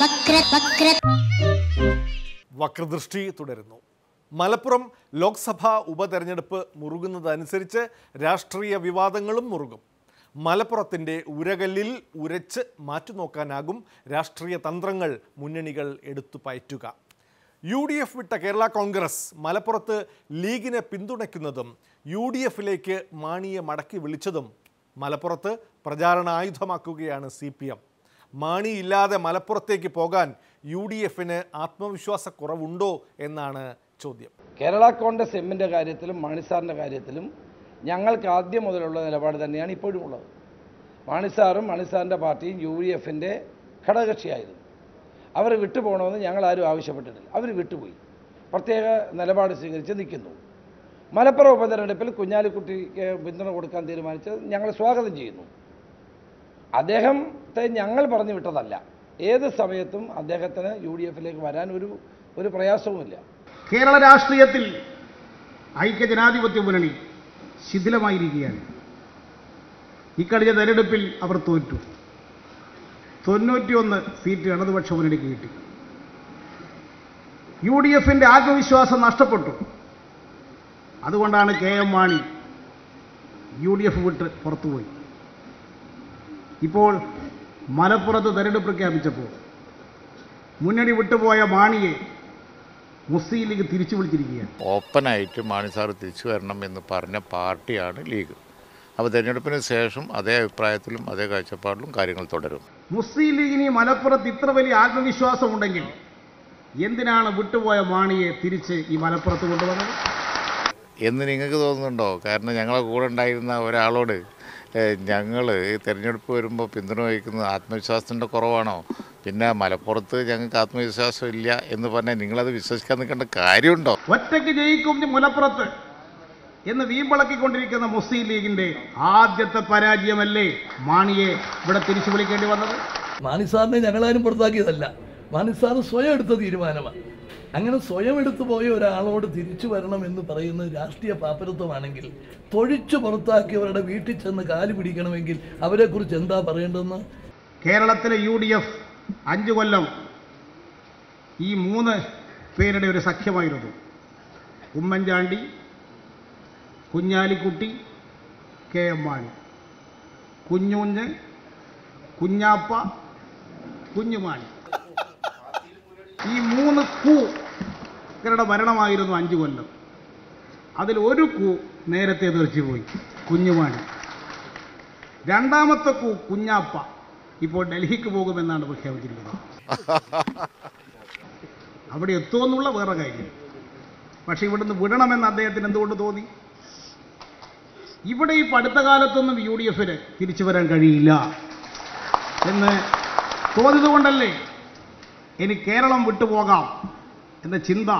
വക്ര വക്ര. വക്രദൃഷ്ടി തുടരുന്നു. മലപ്പുറം ലോക്സഭാ ഉപതെരഞ്ഞെടുപ്പ് മുറുകുന്നതനുസരിച്ച് രാഷ്ട്രീയ വിവാദങ്ങളും മുറുകും. മലപ്പുറത്തിന്റെ ഉരകല്ലിൽ ഉരച്ച് മാറ്റുനോക്കാനാകും രാഷ്ട്രീയ തന്ത്രങ്ങൾ മുന്നണികൾ എടുത്തു പയറ്റുക. യു ഡി എഫ് വിട്ട കേരള കോൺഗ്രസ് മലപ്പുറത്ത് ലീഗിനെ പിന്തുണയ്ക്കുന്നതും യു ഡി എഫിലേക്ക് മാണിയെ മടക്കി വിളിച്ചതും മലപ്പുറത്ത് പ്രചാരണ ആയുധമാക്കുകയാണ് സി പി എം. മാണി ഇല്ലാതെ മലപ്പുറത്തേക്ക് പോകാൻ യു ഡി എഫിന് ആത്മവിശ്വാസക്കുറവുണ്ടോ എന്നാണ് ചോദ്യം. കേരള കോൺഗ്രസ് എമ്മിന്റെ കാര്യത്തിലും മാണിസാറിന്റെ കാര്യത്തിലും ഞങ്ങൾക്ക് ആദ്യം മുതലുള്ള നിലപാട് തന്നെയാണ് ഇപ്പോഴും ഉള്ളത്. മാണിസാറും മാണിസാറിന്റെ പാർട്ടിയും യു ഡി എഫിന്റെ ഘടകകക്ഷിയായിരുന്നു. അവർ വിട്ടുപോകണമെന്ന് ഞങ്ങൾ ആരും ആവശ്യപ്പെട്ടിട്ടില്ല. അവർ വിട്ടുപോയി. പ്രത്യേക നിലപാട് സ്വീകരിച്ച് നിൽക്കുന്നു. മലപ്പുറം ഉപതെരഞ്ഞെടുപ്പിൽ കുഞ്ഞാലിക്കുട്ടിക്ക് പിന്തുണ കൊടുക്കാൻ തീരുമാനിച്ചത് ഞങ്ങൾ സ്വാഗതം ചെയ്യുന്നു. അദ്ദേഹത്തെ ഞങ്ങൾ പറഞ്ഞു വിട്ടതല്ല. ഏത് സമയത്തും അദ്ദേഹത്തിന് യു ഡി എഫിലേക്ക് വരാൻ ഒരു ഒരു പ്രയാസവുമില്ല. കേരള രാഷ്ട്രീയത്തിൽ ഐക്യജനാധിപത്യ മുന്നണി ശിഥിലമായിരിക്കുകയാണ്. ഇക്കഴിഞ്ഞ തെരഞ്ഞെടുപ്പിൽ അവർ തോറ്റു. തൊണ്ണൂറ്റിയൊന്ന് സീറ്റ് ഇടതുപക്ഷ മുന്നണിക്ക് കിട്ടി. യു ഡി എഫിന്റെ ആത്മവിശ്വാസം നഷ്ടപ്പെട്ടു. അതുകൊണ്ടാണ് K M Mani U D F വിട്ട് പുറത്തുപോയി. ഇപ്പോൾ മലപ്പുറത്ത് തെരഞ്ഞെടുപ്പ് പ്രഖ്യാപിച്ചപ്പോൾ മുന്നണി വിട്ടുപോയ മാണിയെ മുസ്ലിം ലീഗ് തിരിച്ചു വിളിച്ചിരിക്കുകയാണ്. ഓപ്പണായിട്ട് മാണി സാർ തിരിച്ചു വരണം എന്ന് പറഞ്ഞ പാർട്ടിയാണ് ലീഗ്. അപ്പോൾ തെരഞ്ഞെടുപ്പിന് ശേഷം അതേ അഭിപ്രായത്തിലും അതേ കാഴ്ചപ്പാടിലും കാര്യങ്ങൾ തുടരും. മുസ്ലിം ലീഗിന് ഈ മലപ്പുറത്ത് ഇത്ര വലിയ ആത്മവിശ്വാസം ഉണ്ടെങ്കിൽ എന്തിനാണ് വിട്ടുപോയ മാണിയെ തിരിച്ച് ഈ മലപ്പുറത്ത് കൊണ്ടുവന്നത്? എന്ന് നിങ്ങൾക്ക് തോന്നുന്നുണ്ടോ? കാരണം ഞങ്ങളെ കൂടെ ഉണ്ടായിരുന്ന ഒരാളോട് ഞങ്ങൾ തിരഞ്ഞെടുപ്പ് വരുമ്പോൾ പിന്തുണ വഹിക്കുന്നത് ആത്മവിശ്വാസത്തിന്റെ കുറവാണോ? പിന്നെ മലപ്പുറത്ത് ഞങ്ങൾക്ക് ആത്മവിശ്വാസം ഇല്ല എന്ന് പറഞ്ഞാൽ നിങ്ങളത് വിശ്വസിക്കാൻ നിൽക്കേണ്ട കാര്യമുണ്ടോ? ഒറ്റയ്ക്ക് ജയിക്കും മലപ്പുറത്ത് എന്ന് വീമ്പളക്കിക്കൊണ്ടിരിക്കുന്ന മുസ്ലിം ലീഗിന്റെ ആദ്യത്തെ പരാജയമല്ലേ മാണിയെ ഇവിടെ തിരിച്ചു വിളിക്കേണ്ടി വന്നത്? മാണി സാറിനെ ഞങ്ങളാരും പുറത്താക്കിയതല്ല. മാണി സാർ സ്വയം എടുത്ത തീരുമാനമാണ്. അങ്ങനെ സ്വയം എടുത്തു പോയ ഒരാളോട് തിരിച്ചു വരണം എന്ന് പറയുന്ന രാഷ്ട്രീയ പാപ്പരത്വമാണെങ്കിൽ തൊഴിച്ചു പുറത്താക്കിയവരുടെ വീട്ടിൽ ചെന്ന് കാൽ പിടിക്കണമെങ്കിൽ അവരെക്കുറിച്ച് എന്താ പറയേണ്ടതെന്ന്? കേരളത്തിലെ യു ഡി എഫ് അഞ്ചു കൊല്ലം ഈ മൂന്ന് പേരുടെ ഒരു സഖ്യമായിരുന്നു. Oommen Chandy Kunhalikutty K M Mani. കുഞ്ഞൂഞ്ഞ് Kunjappa Kunjumani. ഈ മൂന്ന് കൂ ഇവരുടെ ഭരണമായിരുന്നു അഞ്ചു കൊല്ലം. അതിൽ ഒരു കൂ നേരത്തെ തെറിച്ചുപോയി കുഞ്ഞുമാണി രണ്ടാമത്തെ കൂ കുഞ്ഞാപ്പ. ഇപ്പോൾ ഡൽഹിക്ക് പോകുമെന്നാണ് പ്രഖ്യാപിച്ചിരിക്കുന്നത്. അവിടെ എത്തുമെന്നുള്ള വേറെ കാര്യം. പക്ഷെ ഇവിടുന്ന് വിടണമെന്ന് അദ്ദേഹത്തിന് എന്തുകൊണ്ട് തോന്നി? ഇവിടെ ഈ അടുത്ത കാലത്തൊന്നും യു ഡി എഫിന് തിരിച്ചു വരാൻ കഴിയില്ല എന്ന് തോന്നിയതുകൊണ്ടല്ലേ ഇനി കേരളം വിട്ടുപോകാം എന്ന ചിന്ത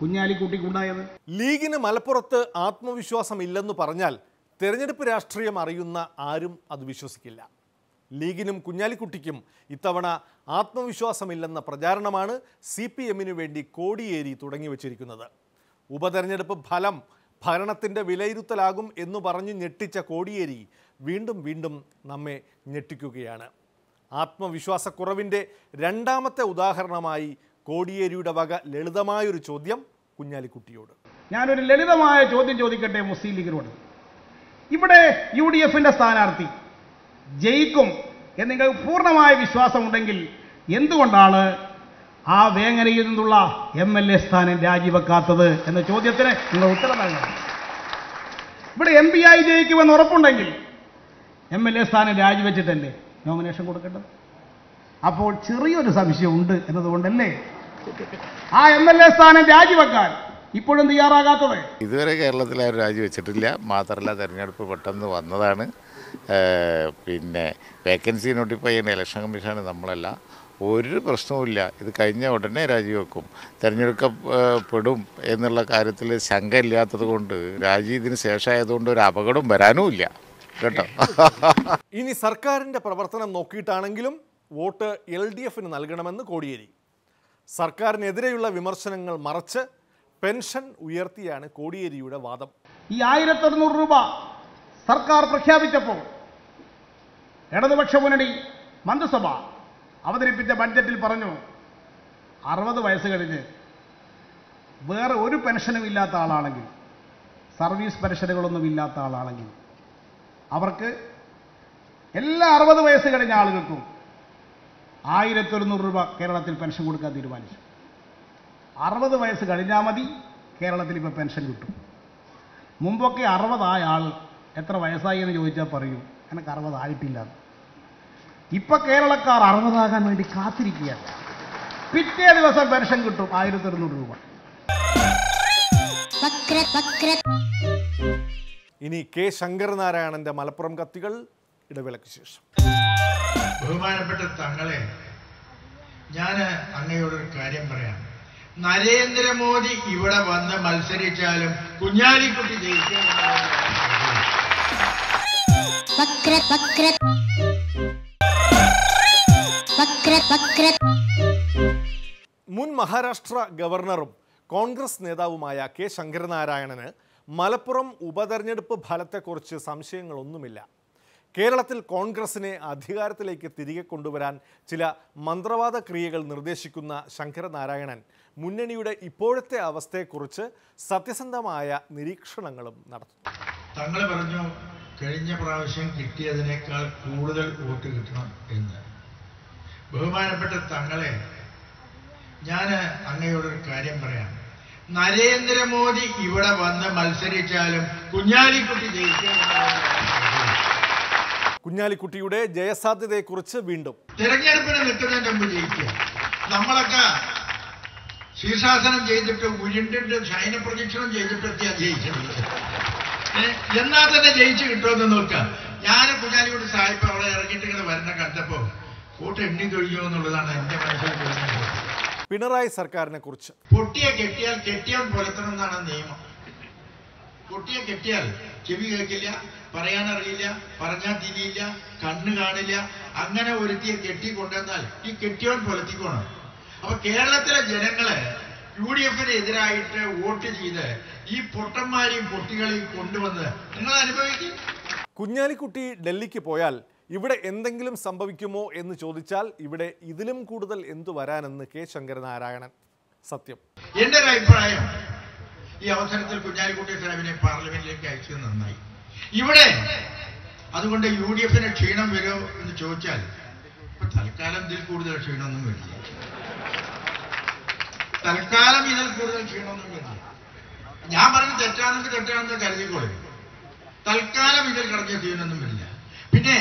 കുഞ്ഞാലിക്കുട്ടിക്കുണ്ടായത്. ലീഗിന് മലപ്പുറത്ത് ആത്മവിശ്വാസം ഇല്ലെന്ന് പറഞ്ഞാൽ തെരഞ്ഞെടുപ്പ് രാഷ്ട്രീയം അറിയുന്ന ആരും അത് വിശ്വസിക്കില്ല. ലീഗിനും കുഞ്ഞാലിക്കുട്ടിക്കും ഇത്തവണ ആത്മവിശ്വാസമില്ലെന്ന പ്രചാരണമാണ് സി പി എമ്മിനു വേണ്ടി കോടിയേരി തുടങ്ങി വച്ചിരിക്കുന്നത്. ഉപതെരഞ്ഞെടുപ്പ് ഫലം ഭരണത്തിന്റെ വിലയിരുത്തലാകും എന്ന് പറഞ്ഞു ഞെട്ടിച്ച കോടിയേരി വീണ്ടും വീണ്ടും നമ്മെ ഞെട്ടിക്കുകയാണ്. ആത്മവിശ്വാസക്കുറവിന്റെ രണ്ടാമത്തെ ഉദാഹരണമായി കോടിയേരിയുടെ വക ലളിതമായൊരു ചോദ്യം കുഞ്ഞാലിക്കുട്ടിയോട്. ഞാനൊരു ലളിതമായ ചോദ്യം ചോദിക്കട്ടെ മുസ്ലിം ലീഗിനോട്? ഇവിടെ യു ഡി എഫിന്റെ സ്ഥാനാർത്ഥി ജയിക്കും എന്ന് നിങ്ങൾക്ക് പൂർണമായ വിശ്വാസമുണ്ടെങ്കിൽ എന്തുകൊണ്ടാണ് ആ വേങ്ങരയിൽ നിന്നുള്ള എം എൽ എ സ്ഥാനം രാജിവെക്കാത്തത് എന്ന ചോദ്യത്തിന് നിങ്ങൾ ഉത്തരം നൽകണം. ഇവിടെ എം പി ആയി ജയിക്കുമെന്ന് ഉറപ്പുണ്ടെങ്കിൽ എം എൽ എ സ്ഥാനം രാജിവെച്ചിട്ടല്ലേ? നോമിനേഷൻ കൊടുക്കേണ്ടത്? അപ്പോൾ ചെറിയൊരു സംശയമുണ്ട് എന്നതുകൊണ്ടല്ലേ? ആ എം എൽ എ സ്ഥാനം രാജിവെക്കാൻ ഇപ്പോഴും തയ്യാറാകാത്തത്? ഇതുവരെ കേരളത്തിൽ ആരും രാജിവെച്ചിട്ടില്ല. മാത്രമല്ല തെരഞ്ഞെടുപ്പ് പെട്ടെന്ന് വന്നതാണ്. പിന്നെ വേക്കൻസി നോട്ടിഫൈ ചെയ്യുന്ന ഇലക്ഷൻ കമ്മീഷനാണ് നമ്മളല്ല. ഒരു പ്രശ്നവുമില്ല ഇത് കഴിഞ്ഞ ഉടനെ രാജിവെക്കും. തിരഞ്ഞെടുക്കപ്പെടും എന്നുള്ള കാര്യത്തിൽ ശങ്ക ഇല്ലാത്തത് കൊണ്ട് രാജി ഇതിന് ശേഷമായതുകൊണ്ട് ഒരു അപകടം വരാനുമില്ല. കേട്ടോ. ഇനി സർക്കാരിന്റെ പ്രവർത്തനം നോക്കിയിട്ടാണെങ്കിലും വോട്ട് എൽ ഡി എഫിന് നൽകണമെന്ന് കോടിയേരി. സർക്കാരിനെതിരെയുള്ള വിമർശനങ്ങൾ മറച്ച് പെൻഷൻ ഉയർത്തിയാണ് കോടിയേരിയുടെ വാദം. ഈ ആയിരത്തി അറുന്നൂറ് രൂപ സർക്കാർ പ്രഖ്യാപിച്ചപ്പോൾ ഇടതുപക്ഷ മുന്നണി മന്ത്രിസഭ അവതരിപ്പിച്ച ബഡ്ജറ്റിൽ പറഞ്ഞു അറുപത് വയസ്സ് കഴിഞ്ഞ് വേറെ ഒരു പെൻഷനും ഇല്ലാത്ത ആളാണെങ്കിൽ സർവീസ് പെൻഷനുകളൊന്നും ഇല്ലാത്ത ആളാണെങ്കിൽ അവർക്ക് എല്ലാ അറുപത് വയസ്സ് കഴിഞ്ഞ ആളുകൾക്കും ആയിരത്തി ഒരുന്നൂറ് രൂപ കേരളത്തിൽ പെൻഷൻ കൊടുക്കാൻ തീരുമാനിച്ചു. അറുപത് വയസ്സ് കഴിഞ്ഞാൽ മതി കേരളത്തിൽ ഇപ്പോൾ പെൻഷൻ കിട്ടും. മുമ്പൊക്കെ അറുപതായ ആൾ എത്ര വയസ്സായി എന്ന് ചോദിച്ചാൽ പറയും എനിക്ക് അറുപതായിട്ടില്ല ഇപ്പൊ കേരളക്കാർ അറുപതാകാൻ വേണ്ടി കാത്തിരിക്കുകയാണ്. പിറ്റേ ദിവസം പെൻഷൻ കിട്ടും ആയിരത്തി ഒരുന്നൂറ് രൂപ ഇനി കെ ശങ്കരനാരായണന്റെ മലപ്പുറം കത്തികൾ ഇടവേളയ്ക്ക് ശേഷം. ബഹുമാനപ്പെട്ട തങ്ങളെ ഞാൻ അങ്ങയോടൊരു കാര്യം പറയാം. നരേന്ദ്രമോദി ഇവിടെ വന്ന് മത്സരിച്ചാലും കുഞ്ഞാലിക്കുട്ടി ജയിക്കും വക്ര വക്ര. വക്ര വക്ര. മുൻ മഹാരാഷ്ട്ര ഗവർണറും കോൺഗ്രസ് നേതാവുമായ കെ ശങ്കരനാരായണന് മലപ്പുറം ഉപതെരഞ്ഞെടുപ്പ് ഫലത്തെക്കുറിച്ച് സംശയങ്ങളൊന്നുമില്ല. കേരളത്തിൽ കോൺഗ്രസിനെ അധികാരത്തിലേക്ക് തിരികെ കൊണ്ടുവരാൻ ചില മന്ത്രവാദ ക്രിയകൾ നിർദ്ദേശിക്കുന്ന ശങ്കരനാരായണൻ മുന്നണിയുടെ ഇപ്പോഴത്തെ അവസ്ഥയെക്കുറിച്ച് സത്യസന്ധമായ നിരീക്ഷണങ്ങളും നടത്തും തങ്ങൾ പറഞ്ഞു കഴിഞ്ഞ പ്രാവശ്യം കിട്ടിയതിനേക്കാൾ കൂടുതൽ വോട്ട് കിട്ടണം എന്ന്. ബഹുമാനപ്പെട്ട തങ്ങളെ ഞാൻ അങ്ങയോടൊരു കാര്യം പറയാം. നരേന്ദ്രമോദി ഇവിടെ വന്ന് മത്സരിച്ചാലും കുഞ്ഞാലിക്കുട്ടി ജയിക്കും കുഞ്ഞാലിക്കുട്ടിയുടെ ജയസാധ്യതയെക്കുറിച്ച് വീണ്ടും. തിരഞ്ഞെടുപ്പിന് നിൽക്കുന്നതിന്റെ മുമ്പ് ജയിക്കുക. നമ്മളൊക്കെ ശീർഷാസനം ചെയ്തിട്ട് ഉരുണ്ടിട്ട് ശയനപ്രദക്ഷിണം ചെയ്തിട്ടൊക്കെയാണ് ജയിച്ചത് ഏ, എന്നാ തന്നെ ജയിച്ചു കിട്ടുമെന്ന് നോക്കാം ഞാൻ കുഞ്ഞാലിക്കുട്ടി സാഹിബ് അവിടെ ഇറങ്ങിയിട്ട് ഇങ്ങനെ വരുന്ന കണ്ടപ്പോ കൂട്ട് എണ്ണി തൊഴിയോ എന്നുള്ളതാണ് എന്റെ മനസ്സിൽ പിണറായി സർക്കാരിനെ കുറിച്ച്. പൊട്ടിയെ കെട്ടിയാൽ കെട്ടിയാൽ പുലർത്തണം എന്നാണ് നിയമം. പൊട്ടിയെ കെട്ടിയാൽ ചെവി കേൾക്കില്ല പറയാനറിയില്ല പറഞ്ഞാൽ തിരിയില്ല കണ്ണ് കാണില്ല. അങ്ങനെ ഒരുത്തിയെ കെട്ടി കൊണ്ടുവന്നാൽ ഈ കെട്ടിയവൻ പുലർത്തിക്കോണം. അപ്പൊ കേരളത്തിലെ ജനങ്ങളെ യു ഡി എഫിന് എതിരായിട്ട് വോട്ട് ചെയ്ത് ഈ പൊട്ടന്മാരെയും പൊട്ടികളെയും കൊണ്ടുവന്ന് നിങ്ങൾ അനുഭവിക്കും. കുഞ്ഞാലിക്കുട്ടി ഡൽഹിക്ക് പോയാൽ ഇവിടെ എന്തെങ്കിലും സംഭവിക്കുമോ എന്ന് ചോദിച്ചാൽ ഇവിടെ ഇതിലും കൂടുതൽ എന്തു വരാനെന്ന് കെ ശങ്കരനാരായണൻ. സത്യം. എന്റെ ഒരു അഭിപ്രായം ഈ അവസരത്തിൽ കുഞ്ഞാലിക്കുട്ടി സാഹിബിനെ പാർലമെന്റിലേക്ക് അയച്ചത് നന്നായി. ഇവിടെ അതുകൊണ്ട് യു ഡി എഫിന് ക്ഷീണം വരുമോ എന്ന് ചോദിച്ചാൽ തൽക്കാലം ഇതിൽ കൂടുതൽ ക്ഷീണമൊന്നും വരില്ല. തൽക്കാലം ഇതിൽ കൂടുതൽ ക്ഷീണമൊന്നും വരില്ല. ഞാൻ പറഞ്ഞ തെറ്റാണെന്ന് തെറ്റാണെന്ന് കരുതിക്കോളൂ. തൽക്കാലം ഇതിൽ കിടക്കിയ ക്ഷീണമൊന്നും വരില്ല. പിന്നെ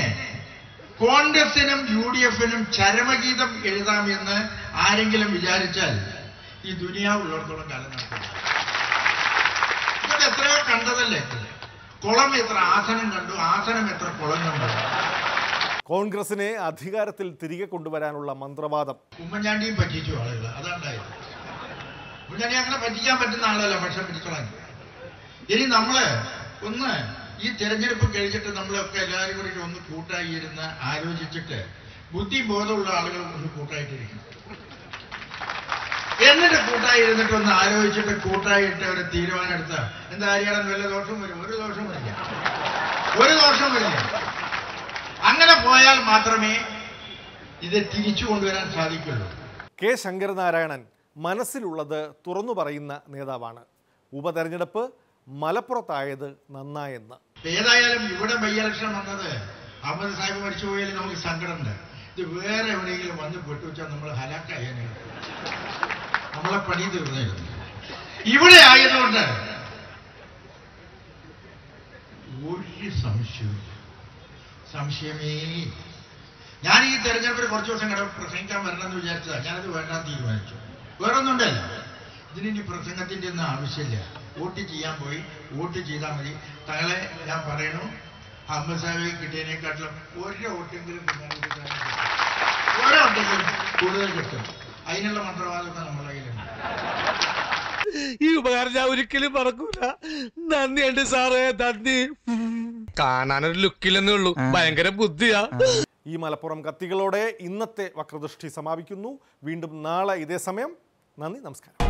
കോൺഗ്രസിനും യു ഡി എഫിനും ചരമഗീതം എഴുതാമെന്ന് ആരെങ്കിലും വിചാരിച്ചാൽ ഈ ദുനിയാവുള്ളിടത്തോളം കാലം നടക്കില്ല. ഇതൊക്കെ എത്രയോ കണ്ടതല്ലേ? കുളം എത്ര ആസനം കണ്ടു ആസനം എത്ര കുളം കണ്ടു കോൺഗ്രസിനെ അധികാരത്തിൽ തിരികെ കൊണ്ടുവരാനുള്ള മന്ത്രവാദം. ഉമ്മൻചാണ്ടിയും പറ്റിച്ചു ആളുകൾ അതുണ്ടായത്. ഉമ്മൻചാണ്ടി അങ്ങനെ പറ്റിക്കാൻ പറ്റുന്ന ആളല്ല പക്ഷെ പിടിച്ചോളാൻ. ഇനി നമ്മൾ ഒന്ന് ഈ തെരഞ്ഞെടുപ്പ് കഴിഞ്ഞിട്ട് നമ്മളൊക്കെ എല്ലാവരും കൂടി ഒന്ന് കൂട്ടായി ഇരുന്ന് ആലോചിച്ചിട്ട് ബുദ്ധി ബോധമുള്ള ആളുകൾ ഒന്ന് കൂട്ടായിട്ടിരിക്കണം. എന്നിട്ട് കൂട്ടായി ഇരുന്നിട്ട് ഒന്ന് ആലോചിച്ചിട്ട് കൂട്ടായിട്ട് ഒരു തീരുമാനം എടുത്ത. എന്താ ഹരിയാണൻ വല്ല ദോഷം വരും ഒരു ദോഷം വരില്ല. ഒരു ദോഷം വരില്ല. അങ്ങനെ പോയാൽ മാത്രമേ ഇത് തിരിച്ചു കൊണ്ടുവരാൻ സാധിക്കുള്ളൂ. കെ ശങ്കരനാരായണൻ മനസ്സിലുള്ളത് തുറന്നു പറയുന്ന നേതാവാണ്. ഉപതെരഞ്ഞെടുപ്പ് മലപ്പുറത്തായത് നന്നായെന്ന്. ഏതായാലും ഇവിടെ ബൈ ഇലക്ഷൻ വന്നത് അഹമ്മദ് സാഹിബ് മരിച്ചു പോയാലും നമുക്ക് സങ്കടമുണ്ട്. ഇത് വേറെ എവിടെയെങ്കിലും വന്ന് പെട്ടുവെച്ചാൽ നമ്മൾ ഹലാക്കായേനെ നമ്മളെ പണി തീർന്നു ഇവിടെ ആയതുകൊണ്ട് ഒരു സംശയവും സംശയമേ. ഞാൻ ഈ തെരഞ്ഞെടുപ്പിൽ കുറച്ച് ദിവസം കട പ്രസംഗിക്കാൻ വരണമെന്ന് വിചാരിച്ചതാണ് ഞാനത് വേണ്ടാന്ന് തീരുമാനിച്ചു. വേറൊന്നുണ്ടല്ലോ. ഇതിന് ഇതിനി പ്രസംഗത്തിന്റെ ഒന്നും ആവശ്യമില്ല. വോട്ട് ചെയ്യാൻ പോയി. വോട്ട് ചെയ്താൽ മതി. തങ്ങളെ ഞാൻ പറയണു അഹമ്മദ് സാഹിബ് കിട്ടിയതിനെക്കാട്ടിലും ഒരു വോട്ടെങ്കിലും വോട്ടെങ്കിലും കൂടുതൽ കിട്ടും. അതിനുള്ള മന്ത്രവാദമൊക്കെ നമ്മളെ കയ്യിലുണ്ട്. ഈ ഉപകാരം ഞാൻ ഒരിക്കലും മറക്കൂല. നന്ദിയുണ്ട് സാറേ നന്ദി. കാണാനൊരു ലുക്കില്ലെന്നേ ഉള്ളൂ. ഭയങ്കര ബുദ്ധിയാ. ഈ മലപ്പുറം കത്തികളോടെ ഇന്നത്തെ വക്രദൃഷ്ടി സമാപിക്കുന്നു. വീണ്ടും നാളെ ഇതേ സമയം. നന്ദി നമസ്കാരം.